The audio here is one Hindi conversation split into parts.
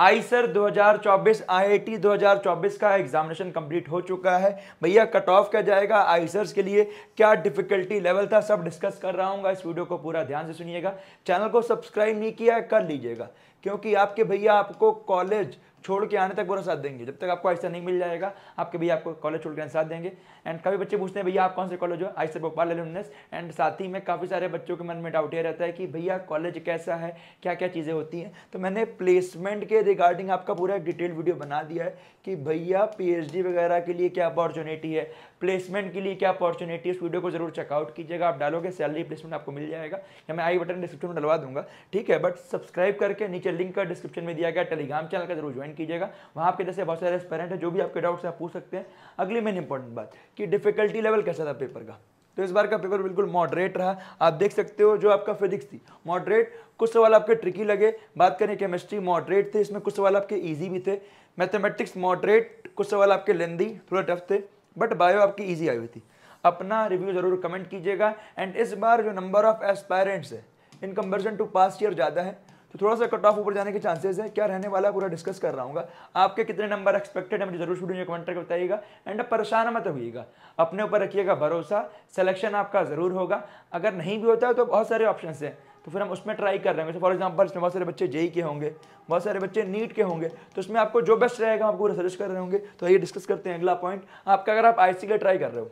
आई सर 2024 आईआईटी 2024 का एग्जामिनेशन कंप्लीट हो चुका है। भैया कट ऑफ़ क्या जाएगा? आई के लिए क्या डिफिकल्टी लेवल था? सब डिस्कस कर रहा हूँ इस वीडियो को पूरा ध्यान से सुनिएगा। चैनल को सब्सक्राइब नहीं किया, कर लीजिएगा। क्योंकि आपके भैया, आपको कॉलेज छोड़ के आने तक पूरा साथ देंगे। जब तक आपको ऐसा नहीं मिल जाएगा, आपके भैया आपको कॉलेज छोड़ के साथ देंगे। एंड कभी बच्चे पूछते हैं, भैया, आप कौन से कॉलेज हो? IISER Bhopal alumnus and साथ ही में काफ़ी सारे बच्चों के मन में डाउट ये रहता है कि, भैया कॉलेज कैसा है? क्या क्या चीज़ें होती हैं? तो मैंने प्लेसमेंट के रिगार्डिंग आपका पूरा डिटेल वीडियो बना दिया है कि, भैया पीएचडी वगैरह के लिए क्या अपॉर्चुनिटी है? प्लेसमेंट के लिए क्या अपॉर्चुनिटी है? इस वीडियो को ज़रूर चेकआउट कीजिएगा। आप डालोगे सैलरी प्लेसमेंट आपको मिल जाएगा। या मैं आई बटन डिस्क्रिप्शन में डलवा दूँगा। ठीक है बट सब्सक्राइब करके नीचे लिंक का डिस्क्रिप्शन में दिया गया टेलीग्राम चैनल का ज़रूर ज्वाइन कीजिएगा। वहाँ आपके जैसे बहुत सारे एस्पेरेंट है, जो भी आपके डाउट्स आप पूछ सकते हैं। अगली मेन इंपॉर्टेंट बात, कि डिफिकल्टी लेवल कैसा था पेपर का? तो इस बार का पेपर बिल्कुल मॉडरेट रहा। आप देख सकते हो जो आपका फिजिक्स थी मॉडरेट कुछ सवाल आपके ट्रिकी लगे। बात करें केमिस्ट्री मॉडरेट थे, इसमें कुछ सवाल आपके ईजी भी थे। मैथमेटिक्स मॉडरेट कुछ सवाल आपके लेंदी थोड़ा टफ थे बट बायो आपकी ईजी आई हुई थी। अपना रिव्यू ज़रूर कमेंट कीजिएगा। एंड इस बार जो नंबर ऑफ़ एस्पायरेंट्स है in comparison to past year ज़्यादा है। तो थोड़ा सा कट ऑफ़ ऊपर जाने के चांसेस है। क्या रहने वाला पूरा डिस्कस कर रहा हूँ आपके कितने नंबर एक्सपेक्टेड है, मुझे ज़रूर स्टूडियो कमेंट करके बताइएगा। एंड परेशान मत होइएगा। अपने ऊपर रखिएगा भरोसा। सिलेक्शन आपका ज़रूर होगा। अगर नहीं भी होता है तो बहुत सारे ऑप्शन हैं। तो फिर हम उसमें ट्राई कर रहे हैं। फॉर एग्ज़ाम्पल इसमें बहुत सारे बच्चे जेई के होंगे। बहुत सारे बच्चे नीट के होंगे। तो उसमें आपको जो बेस्ट रहेगा आपको सजेस्ट कर रहे होंगे। तो ये डिस्कस करते हैं अगला पॉइंट आपका अगर आप आई के ट्राई कर रहे हो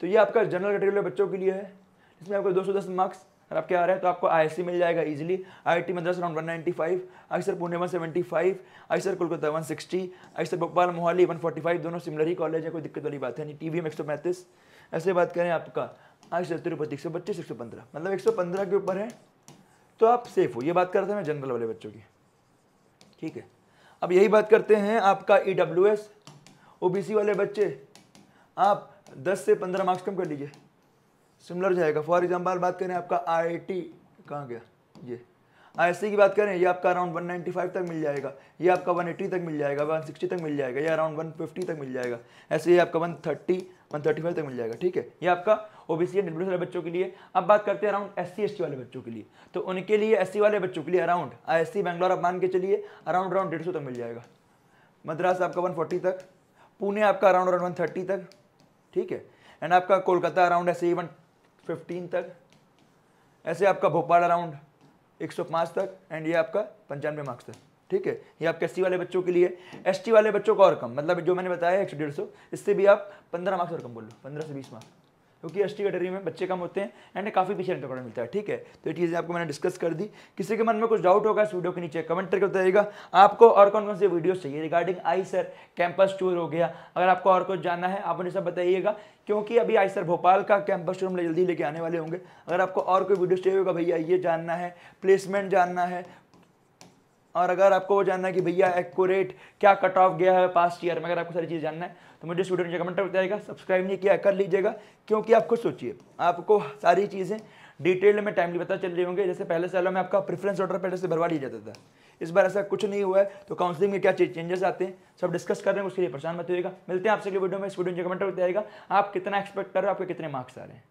तो ये आपका जनरल कैटेगरी बच्चों के लिए है। इसमें आपको 210 मार्क्स अगर आपके आ रहे हैं? तो आपको आई मिल जाएगा easily I T Madras around 195 IISER Pune 175 IISER Kolkata 160 IISER Bhopal, Mohali 145 दोनों सिमिलर ही कॉलेज है, कोई दिक्कत वाली बात है नहीं। टी वी में एक सौ पैंतीस, ऐसे बात करें आपका आई सर तिरुपति एक सौ पच्चीस एक सौ पंद्रह मतलब एक सौ पंद्रह के ऊपर है तो आप सेफ़ हो। ये बात करते हैं मैं जनरल वाले बच्चों की। ठीक है? अब यही बात करते हैं आपका E W S O B C वाले बच्चे, आप 10 से 15 मार्क्स कम कर लीजिए। सिमिलर जाएगा। फॉर एग्ज़ाम्पल बात करें आपका आई टी कहाँ गया? ये। आई की बात करें, ये आपका अराउंड 195 तक मिल जाएगा। ये आपका 180 तक मिल जाएगा 160 तक मिल जाएगा, ये अराउंड 150 तक मिल जाएगा। ऐसे ये आपका 130 135 तक मिल जाएगा, ठीक है? ये आपका ओबीसी एंड वाले बच्चों के लिए। अब बात करते हैं अराउंड एस सी वाले बच्चों के लिए। तो उनके लिए एससी वाले बच्चों के लिए अराउंड आई एस बैंगलोर आप मान के चलिए अराउंड अराउंड डेढ़ तक मिल जाएगा। मद्रास आपका वन तक, पुणे आपका अराउंड अराउंड वन तक, ठीक है? एंड आपका कोलकाता अराउंड ऐसे ही वन फिफ्टीन तक। ऐसे आपका भोपाल अराउंड 105 तक एंड ये आपका पंचानवे मार्क्स तक। ठीक है? ये आपके एस वाले बच्चों के लिए। एस वाले बच्चों का और कम मतलब जो मैंने बताया एक सौ डेढ़ सौ, इससे भी आप पंद्रह मार्क्स और कम बोल लो, पंद्रह से बीस मार्क्स क्योंकि एस कैटेगरी में बच्चे कम होते हैं एंड काफ़ी पीछे रिकॉर्ड मिलता है, ठीक है? तो ये चीज़ें आपको मैंने डिस्कस कर दी। किसी के मन में कुछ डाउट होगा, इस वीडियो के नीचे कमेंट करके बताइएगा। आपको और कौन कौन से वीडियो चाहिए? Regarding I sir campus tour हो गया। अगर आपको और कुछ जानना है, आप मुझे सब बताइएगा। क्योंकि अभी आई सर भोपाल का कैंपस टूर हम जल्दी लेके आने वाले होंगे। अगर आपको और कोई वीडियो चाहिए होगा, भैया, ये जानना है। प्लेसमेंट जानना है। और अगर आपको वो जानना है कि भैया एक्यूरेट क्या कट ऑफ़ गया है पास्ट ईयर में, अगर आपको सारी चीज़ जानना है तो मुझे स्टूडेंट नीचे कमेंट बताएगा सब्सक्राइब नहीं किया, कर लीजिएगा, क्योंकि आप खुद सोचिए। आपको सारी चीज़ें डिटेल में टाइमली पता चल रही होंगे। जैसे पहले सालों में आपका प्रेफरेंस ऑर्डर पहले से भरवा लिया जाता था। इस बार ऐसा कुछ नहीं हुआ है तो काउंसलिंग में क्या चेंजेस आते हैं, सब डिस्कस कर रहे हैं, उसके लिए परेशान मत होगा मिलते हैं आपसे वीडियो में वीडियो नीचे कमेंट बताइएगा आप कितना एक्सपेक्ट कर रहे हो, आपके कितने मार्क्स आ रहे हैं।